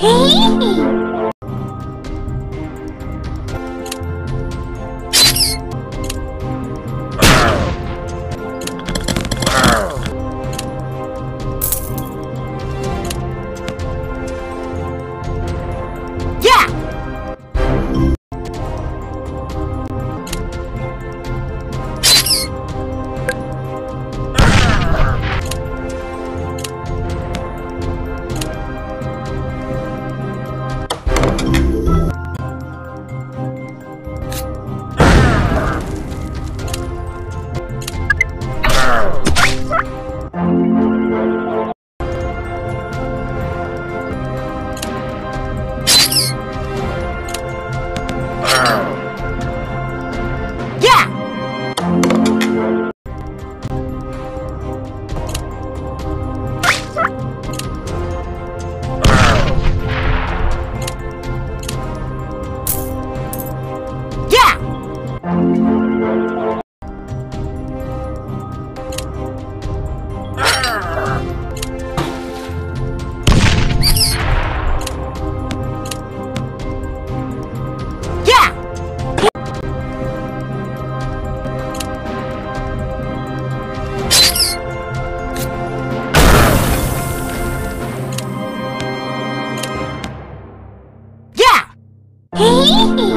嘿嘿。Hey!